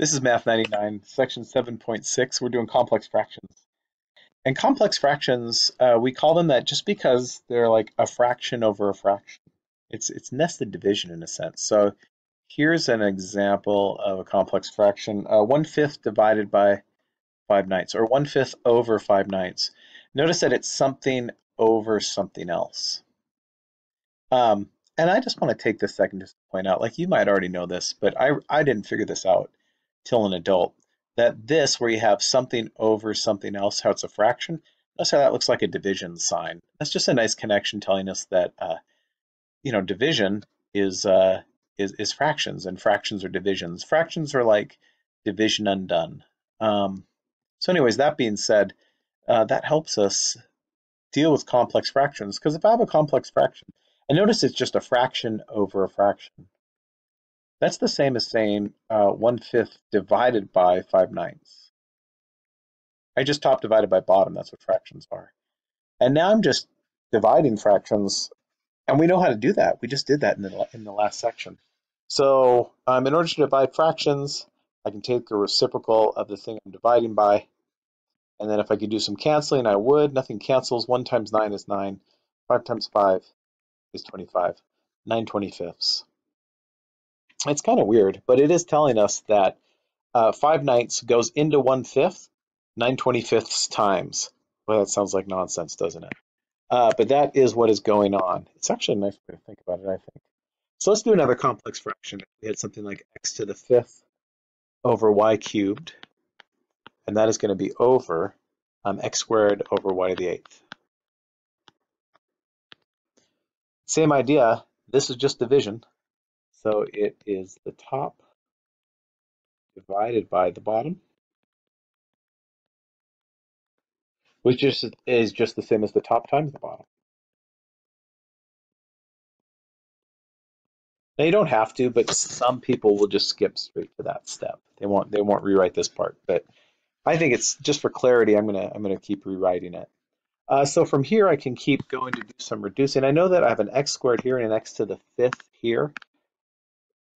This is Math 99, section 7.6. We're doing complex fractions. And complex fractions, uh, we call them that just because they're like a fraction over a fraction. It's, it's nested division in a sense. So here's an example of a complex fraction. Uh, 1 fifth divided by 5 ninths, or one-fifth over 5 ninths. Notice that it's something over something else. Um, and I just want to take this second to point out, like you might already know this, but I, I didn't figure this out till an adult, that this, where you have something over something else, how it's a fraction, notice how that looks like a division sign. That's just a nice connection telling us that, uh, you know, division is, uh, is, is fractions and fractions are divisions. Fractions are like division undone. Um, so anyways, that being said, uh, that helps us deal with complex fractions because if I have a complex fraction, and notice it's just a fraction over a fraction. That's the same as saying uh, 1 fifth divided by 5 ninths. I just top divided by bottom, that's what fractions are. And now I'm just dividing fractions, and we know how to do that. We just did that in the, in the last section. So um, in order to divide fractions, I can take the reciprocal of the thing I'm dividing by, and then if I could do some canceling, I would. Nothing cancels. 1 times 9 is 9. 5 times 5 is 25. 9 25ths. It's kind of weird, but it is telling us that uh, 5 ninths goes into one fifth, nine twenty fifths times. Well, that sounds like nonsense, doesn't it? Uh, but that is what is going on. It's actually a nice way to think about it, I think. So let's do another complex fraction. We had something like x to the fifth over y cubed, and that is going to be over um, x squared over y to the eighth. Same idea, this is just division. So it is the top divided by the bottom, which is, is just the same as the top times the bottom. Now you don't have to, but some people will just skip straight to that step. They won't they won't rewrite this part. But I think it's just for clarity. I'm gonna I'm gonna keep rewriting it. Uh, so from here I can keep going to do some reducing. I know that I have an x squared here and an x to the fifth here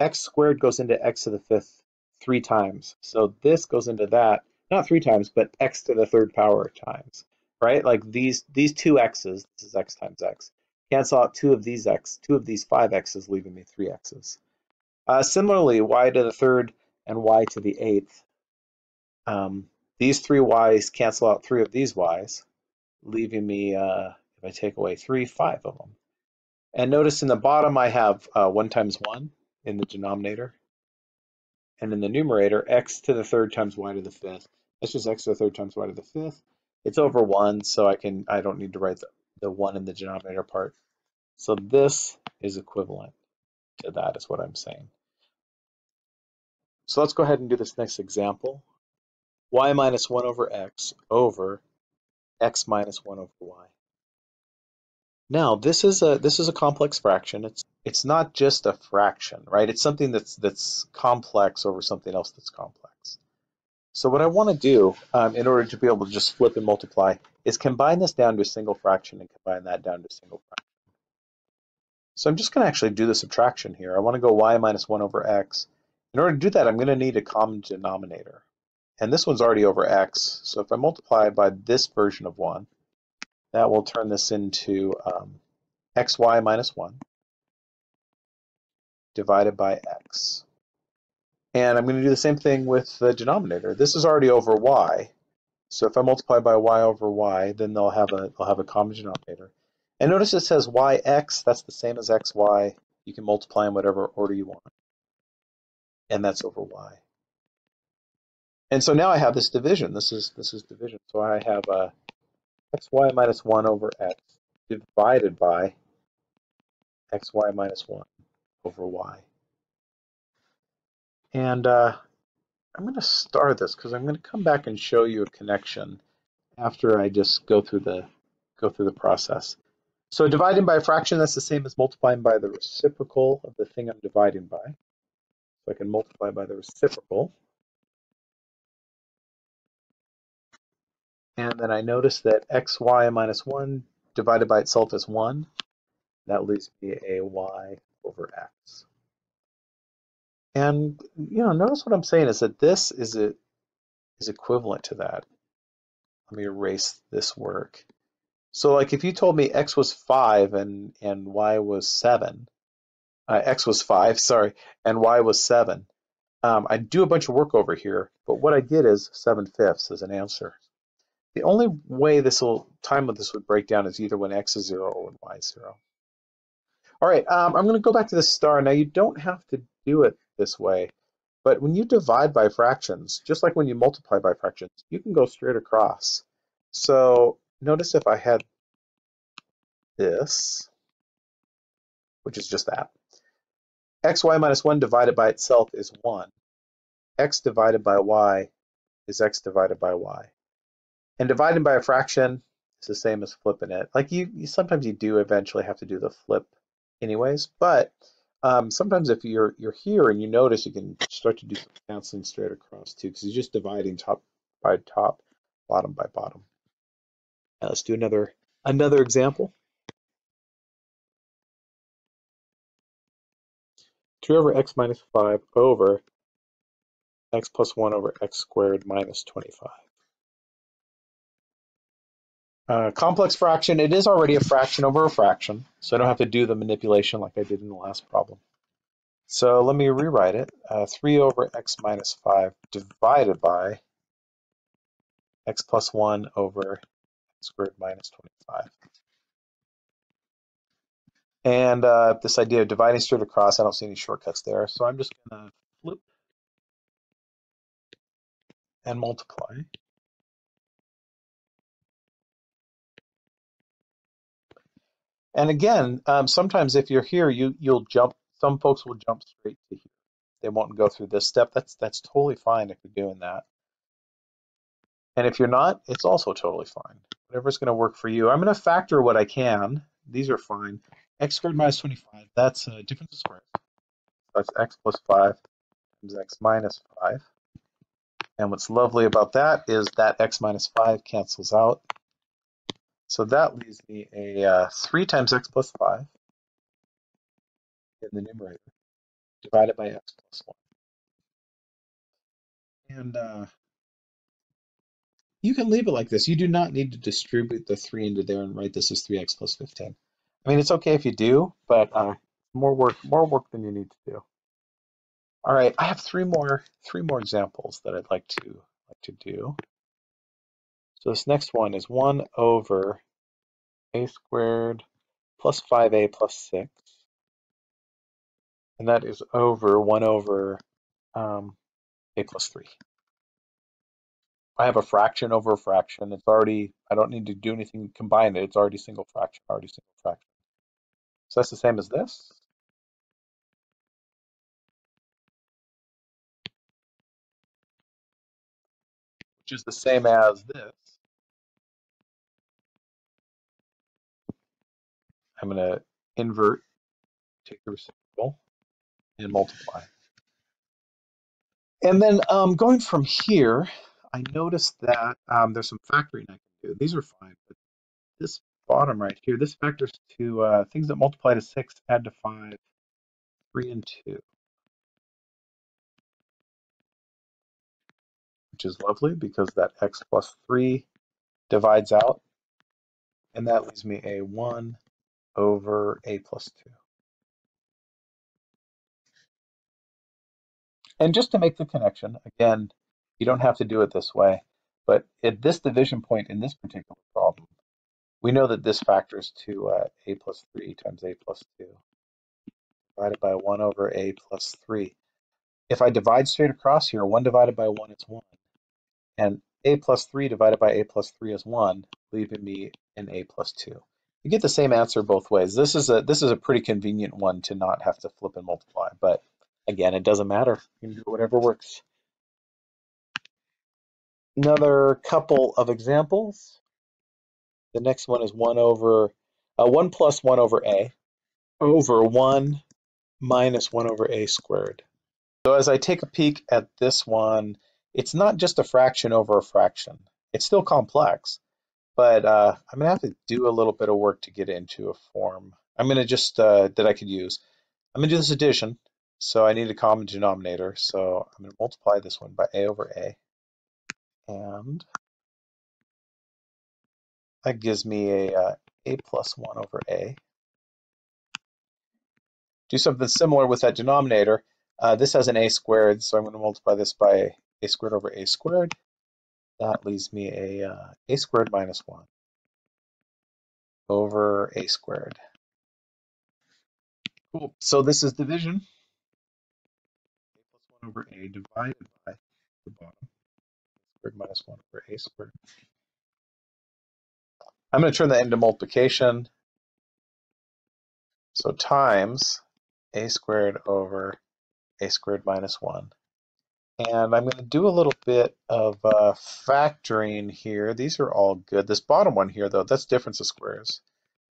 x squared goes into x to the fifth three times. So this goes into that, not three times, but x to the third power times, right? Like these, these two x's, this is x times x, cancel out two of these x, two of these five x's, leaving me three x's. Uh, similarly, y to the third and y to the eighth. Um, these three y's cancel out three of these y's, leaving me, uh, if I take away three, five of them. And notice in the bottom I have uh, 1 times 1, in the denominator. And in the numerator, x to the third times y to the fifth. That's just x to the third times y to the fifth. It's over one, so I can I don't need to write the, the one in the denominator part. So this is equivalent to that is what I'm saying. So let's go ahead and do this next example. y minus 1 over x over x minus 1 over y. Now, this is a this is a complex fraction. It's it's not just a fraction, right? It's something that's that's complex over something else that's complex. So what I want to do um, in order to be able to just flip and multiply is combine this down to a single fraction and combine that down to a single fraction. So I'm just going to actually do the subtraction here. I want to go y minus 1 over x. In order to do that, I'm going to need a common denominator. And this one's already over x. So if I multiply by this version of 1, that will turn this into um, xy minus 1 divided by x. And I'm going to do the same thing with the denominator. This is already over y. So if I multiply by y over y, then they'll have a they'll have a common denominator. And notice it says yx, that's the same as xy. You can multiply in whatever order you want. And that's over y. And so now I have this division. This is this is division. So I have a xy minus 1 over x divided by xy minus 1 over y. And uh, I'm going to star this because I'm going to come back and show you a connection after I just go through the go through the process. So dividing by a fraction, that's the same as multiplying by the reciprocal of the thing I'm dividing by. So I can multiply by the reciprocal. And then I notice that xy minus 1 divided by itself is 1. That leaves me a y over x. And you know, notice what I'm saying is that this is a, is equivalent to that. Let me erase this work. So like if you told me x was 5 and, and y was 7, uh, x was 5, sorry, and y was 7, um, I do a bunch of work over here, but what I get is 7 fifths as an answer. The only way this will time of this would break down is either when x is 0 or when y is 0. All right, um, I'm going to go back to the star. Now you don't have to do it this way, but when you divide by fractions, just like when you multiply by fractions, you can go straight across. So notice if I had this, which is just that, xy minus 1 divided by itself is 1. x divided by y is x divided by y. And dividing by a fraction is the same as flipping it. Like you, you sometimes you do eventually have to do the flip anyways. But um, sometimes if you're you're here and you notice, you can start to do some canceling straight across too, because you're just dividing top by top, bottom by bottom. Now let's do another another example. 2 over x minus 5 over x plus 1 over x squared minus 25. Uh, complex fraction, it is already a fraction over a fraction, so I don't have to do the manipulation like I did in the last problem. So let me rewrite it. Uh, 3 over x minus 5 divided by x plus 1 over x squared minus 25. And uh, this idea of dividing straight across, I don't see any shortcuts there, so I'm just going to flip and multiply. And again, um, sometimes if you're here, you you'll jump. Some folks will jump straight to here. They won't go through this step. That's that's totally fine if you're doing that. And if you're not, it's also totally fine. Whatever's going to work for you. I'm going to factor what I can. These are fine. x squared minus 25. That's a difference of squares. That's x plus 5 times x minus 5. And what's lovely about that is that x minus 5 cancels out. So that leaves me a uh, 3 times x plus 5 in the numerator divided by x plus 1. And uh, you can leave it like this. You do not need to distribute the 3 into there and write this as 3x plus 15. I mean, it's okay if you do, but uh, more work, more work than you need to do. All right, I have three more, three more examples that I'd like to like to do. So this next one is 1 over a squared plus 5a plus 6. And that is over 1 over um, a plus 3. I have a fraction over a fraction. It's already, I don't need to do anything to combine it. It's already single fraction, already single fraction. So that's the same as this. Which is the same as this. I'm going to invert, take the reciprocal, and multiply. And then um, going from here, I noticed that um, there's some factoring I can do. These are fine, but this bottom right here, this factors to uh, things that multiply to 6, add to 5, 3, and 2. Which is lovely because that x plus 3 divides out. And that leaves me a 1 over a plus 2. And just to make the connection, again, you don't have to do it this way, but at this division point in this particular problem, we know that this factors to uh, a plus 3 times a plus 2 divided by 1 over a plus 3. If I divide straight across here, 1 divided by 1 is 1. And a plus 3 divided by a plus 3 is 1, leaving me an a plus 2 you get the same answer both ways. This is a this is a pretty convenient one to not have to flip and multiply, but again, it doesn't matter. You can do whatever works. Another couple of examples. The next one is 1 over, uh, 1 plus 1 over a over 1 minus 1 over a squared. So as I take a peek at this one, it's not just a fraction over a fraction. It's still complex, but uh, I'm gonna have to do a little bit of work to get into a form. I'm gonna just, uh, that I could use. I'm gonna do this addition. So I need a common denominator. So I'm to multiply this one by a over a. And that gives me a uh, a plus 1 over a. Do something similar with that denominator. Uh, this has an a squared, so I'm to multiply this by a squared over a squared. That leaves me a uh, a squared minus 1 over a squared. Cool. So this is division. a plus 1 over a divided by the bottom. squared minus 1 over a squared. I'm going to turn that into multiplication. So times a squared over a squared minus 1. And I'm going to do a little bit of uh, factoring here. These are all good. This bottom one here, though, that's difference of squares.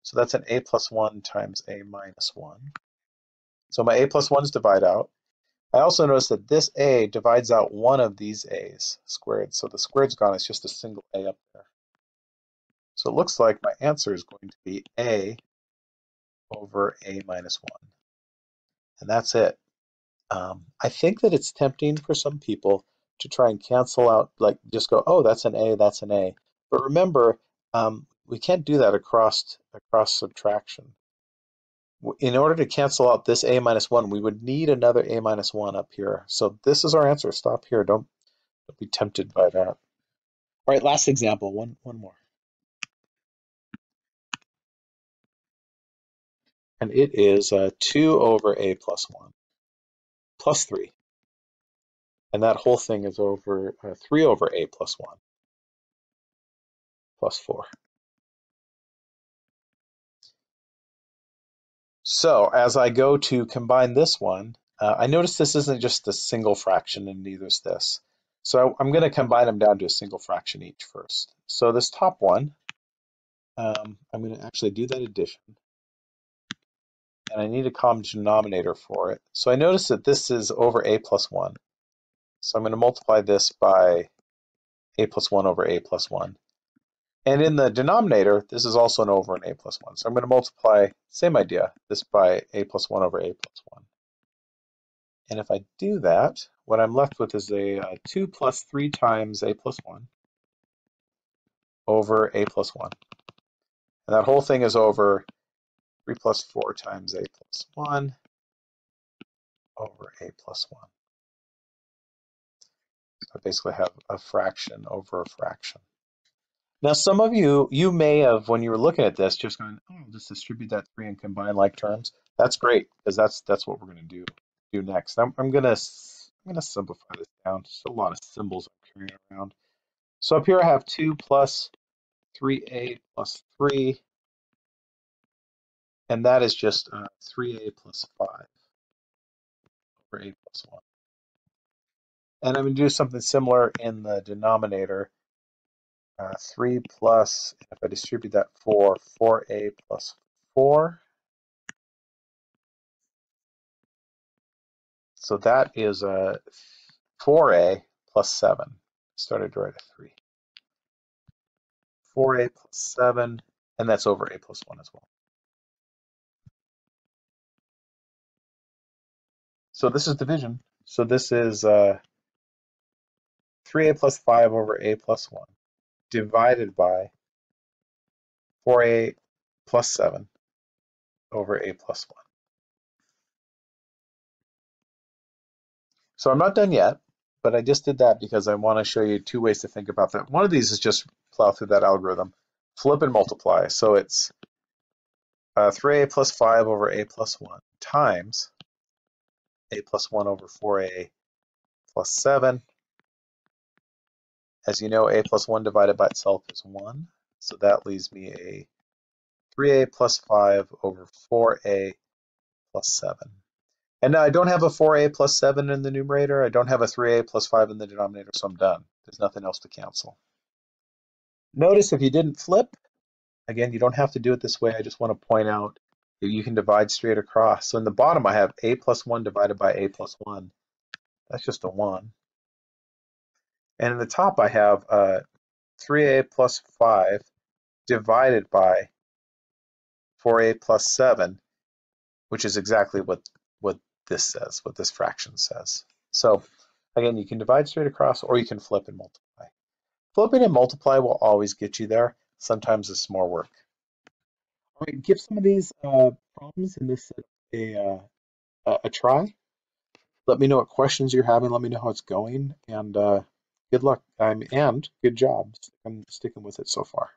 So that's an a plus 1 times a minus 1. So my a plus 1's divide out. I also notice that this a divides out one of these a's squared. So the squared's gone. It's just a single a up there. So it looks like my answer is going to be a over a minus 1. And that's it. Um, I think that it's tempting for some people to try and cancel out, like just go, oh, that's an A, that's an A. But remember, um, we can't do that across across subtraction. In order to cancel out this A minus 1, we would need another A minus 1 up here. So this is our answer. Stop here. Don't, don't be tempted by that. All right, last example. One, one more. And it is uh, 2 over A plus 1 plus 3. And that whole thing is over uh, 3 over a plus 1 plus 4. So as I go to combine this one, uh, I notice this isn't just a single fraction and neither is this. So I'm going to combine them down to a single fraction each first. So this top one, um, I'm going to actually do that addition and I need a common denominator for it. So I notice that this is over a plus 1. So I'm going to multiply this by a plus 1 over a plus 1. And in the denominator, this is also an over an a plus 1. So I'm going to multiply, same idea, this by a plus 1 over a plus 1. And if I do that, what I'm left with is a uh, 2 plus 3 times a plus 1 over a plus 1. And that whole thing is over 3 plus 4 times a plus 1 over a plus 1. So I basically have a fraction over a fraction. Now, some of you, you may have, when you were looking at this, just going, oh, just distribute that 3 and combine like terms. That's great, because that's that's what we're going to do do next. I'm, I'm going to I'm to simplify this down. Just a lot of symbols I'm carrying around. So up here I have 2 plus 3a plus 3 and that is just uh, 3a plus 5 over a plus 1. And I'm going to do something similar in the denominator. Uh, 3 plus, if I distribute that 4, 4a plus 4. So that is a uh, 4a plus 7. Started to write a 3. 4a plus 7, and that's over a plus 1 as well. So this is division. So this is uh, 3a plus 5 over a plus 1 divided by 4a plus 7 over a plus 1. So I'm not done yet, but I just did that because I want to show you two ways to think about that. One of these is just plow through that algorithm, flip and multiply. So it's uh, 3a plus 5 over a plus 1 times a plus 1 over 4a plus 7. As you know, a plus 1 divided by itself is 1. So that leaves me a 3a plus 5 over 4a plus 7. And now I don't have a 4a plus 7 in the numerator. I don't have a 3a plus 5 in the denominator, so I'm done. There's nothing else to cancel. Notice if you didn't flip, again, you don't have to do it this way. I just want to point out you can divide straight across. So in the bottom, I have a plus 1 divided by a plus 1. That's just a 1. And in the top, I have uh, 3a plus 5 divided by 4a plus 7, which is exactly what, what this says, what this fraction says. So again, you can divide straight across or you can flip and multiply. Flipping and multiply will always get you there. Sometimes it's more work. All right, give some of these uh, problems in this a, uh, a try. Let me know what questions you're having. Let me know how it's going, and uh, good luck. Um, and good job. I'm sticking with it so far.